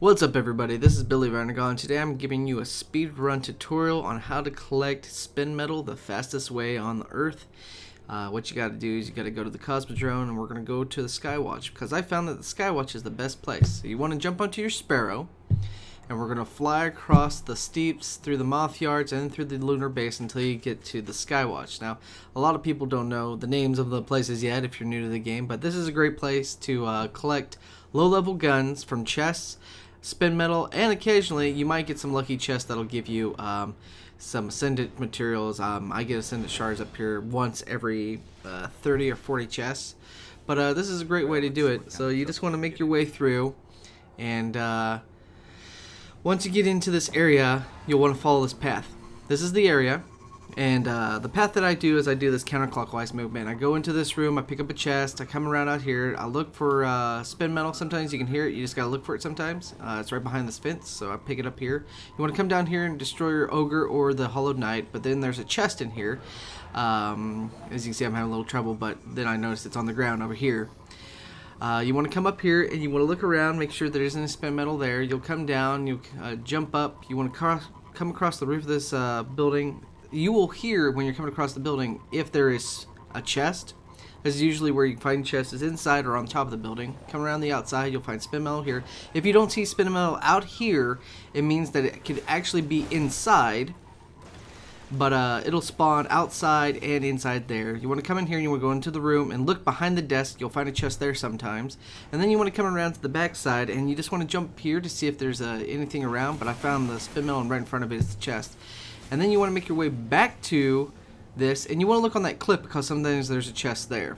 What's up everybody, this is Billy Renegon. Today I'm giving you a speedrun tutorial on how to collect spin metal the fastest way on the earth. Uh, what you gotta do is you gotta go to the Cosmodrome and we're gonna go to the Skywatch because I found that the Skywatch is the best place. So you wanna jump onto your Sparrow and we're gonna fly across the Steppes through the Mothyards and through the lunar base until you get to the Skywatch. Now, a lot of people don't know the names of the places yet if you're new to the game, but this is a great place to uh, collect low-level guns from chests spin metal, and occasionally you might get some lucky chests that'll give you um, some ascendant materials. Um, I get ascendant shards up here once every uh, 30 or 40 chests. But uh, this is a great way to do it. So you just want to make your way through, and uh, once you get into this area, you'll want to follow this path. This is the area. And uh, the path that I do is I do this counterclockwise movement. I go into this room, I pick up a chest, I come around out here, I look for uh, spin metal. Sometimes you can hear it, you just gotta look for it sometimes. Uh, it's right behind this fence, so I pick it up here. You wanna come down here and destroy your ogre or the hallowed knight, but then there's a chest in here. Um, as you can see, I'm having a little trouble, but then I notice it's on the ground over here. Uh, you want to come up here and you want to look around, make sure there isn't a spin metal there. You'll come down, you'll uh, jump up, you want to come across the roof of this uh, building, you will hear when you're coming across the building if there is a chest. This is usually where you find chests is inside or on top of the building. Come around the outside, you'll find spin metal here. If you don't see spin metal out here, it means that it could actually be inside. But uh, it'll spawn outside and inside there. You want to come in here and you want to go into the room and look behind the desk. You'll find a chest there sometimes. And then you want to come around to the back side and you just want to jump here to see if there's uh, anything around. But I found the spin metal right in front of it. it is the chest and then you want to make your way back to this and you want to look on that clip because sometimes there's a chest there.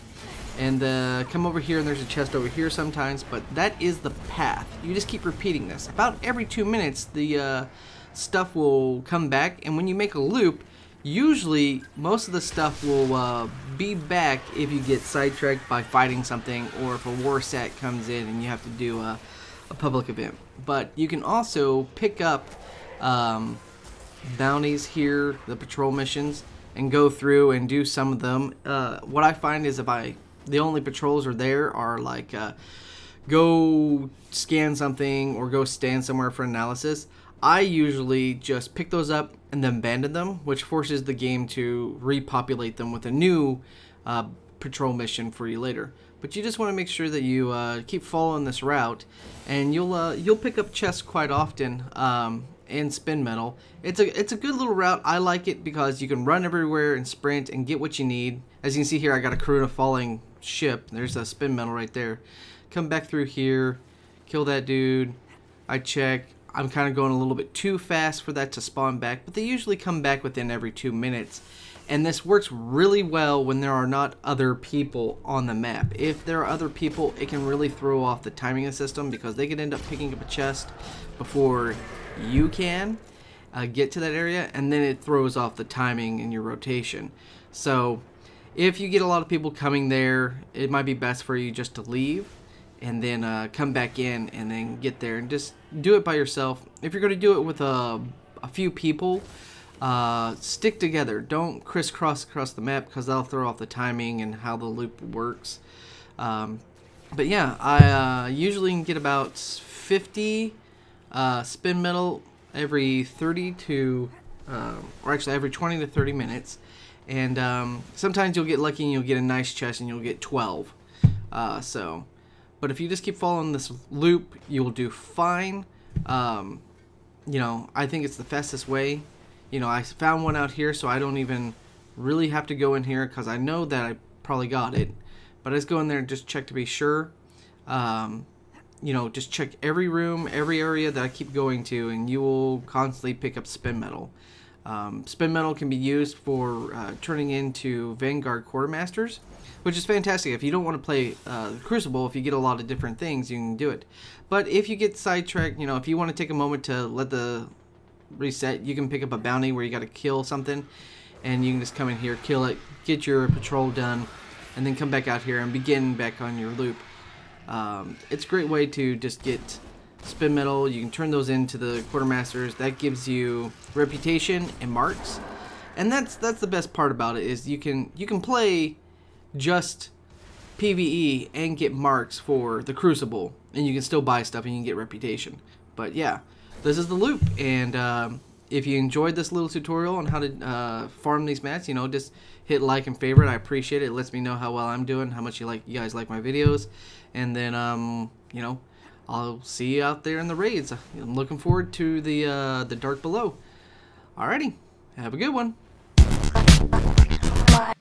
And uh, come over here and there's a chest over here sometimes but that is the path. You just keep repeating this. About every two minutes the uh, stuff will come back and when you make a loop usually most of the stuff will uh, be back if you get sidetracked by fighting something or if a Warsat comes in and you have to do a, a public event. But you can also pick up um, bounties here, the patrol missions, and go through and do some of them. Uh, what I find is if I, the only patrols are there are like, uh, go scan something or go stand somewhere for analysis. I usually just pick those up and then abandon them, which forces the game to repopulate them with a new uh, patrol mission for you later. But you just want to make sure that you uh, keep following this route, and you'll uh, you'll pick up chests quite often. Um, and spin metal. It's a it's a good little route. I like it because you can run everywhere and sprint and get what you need. As you can see here, I got a Karuna falling ship. There's a spin metal right there. Come back through here, kill that dude. I check. I'm kind of going a little bit too fast for that to spawn back, but they usually come back within every two minutes. And this works really well when there are not other people on the map. If there are other people, it can really throw off the timing of the system because they could end up picking up a chest before you can uh, get to that area and then it throws off the timing in your rotation. So if you get a lot of people coming there, it might be best for you just to leave and then uh, come back in and then get there and just do it by yourself. If you're going to do it with a, a few people, uh, stick together. Don't crisscross across the map because that'll throw off the timing and how the loop works. Um, but yeah, I uh, usually can get about 50 uh, spin metal every 30 to, um, or actually every 20 to 30 minutes. And um, sometimes you'll get lucky and you'll get a nice chest and you'll get 12. Uh, so, but if you just keep following this loop, you'll do fine. Um, you know, I think it's the fastest way. You know, I found one out here, so I don't even really have to go in here because I know that I probably got it. But I just go in there and just check to be sure. Um, you know, just check every room, every area that I keep going to, and you will constantly pick up spin metal. Um, spin metal can be used for uh, turning into Vanguard Quartermasters, which is fantastic. If you don't want to play uh, Crucible, if you get a lot of different things, you can do it. But if you get sidetracked, you know, if you want to take a moment to let the reset, you can pick up a bounty where you got to kill something, and you can just come in here, kill it, get your patrol done, and then come back out here and begin back on your loop. Um, it's a great way to just get spin metal. You can turn those into the quartermasters. That gives you reputation and marks, and that's that's the best part about it is you can you can play just PVE and get marks for the Crucible, and you can still buy stuff and you can get reputation. But But yeah, this is the loop. And um, if you enjoyed this little tutorial on how to uh, farm these mats, you know, just hit like and favorite. I appreciate it. It lets me know how well I'm doing, how much you like, you guys like my videos. And then, um, you know, I'll see you out there in the raids. I'm looking forward to the, uh, the dark below. Alrighty. Have a good one. Bye.